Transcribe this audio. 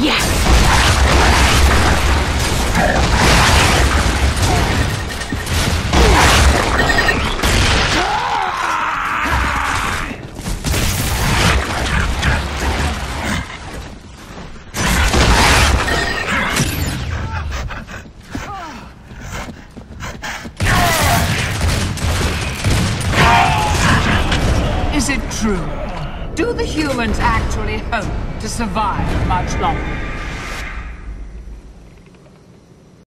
Yes! It true? Do the humans actually hope to survive much longer?